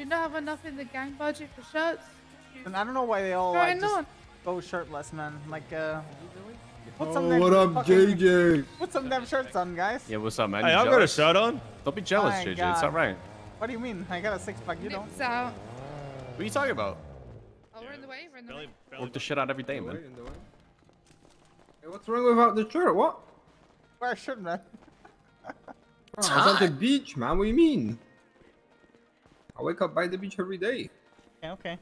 Do you not have enough in the gang budget for shirts? And I don't know why they all Why like, just not? go shirtless, man. Like, uh, put some Oh, what up, fucking- JJ? Put some damn shirts on, guys. Yeah, what's up, man? Hey, I've got a shirt on. Don't be jealous, My JJ. It's God. not right. What do you mean? I got a six pack. You don't. Nips out. What are you talking about? Oh, we're in the way. We're in the way. Belly, belly Work the shit out every day, In the way, man. in the way. Hey, what's wrong without the shirt? What? Wear a shirt, man. Oh, I was at the beach, man. What do you mean? I wake up by the beach every day. Okay, okay.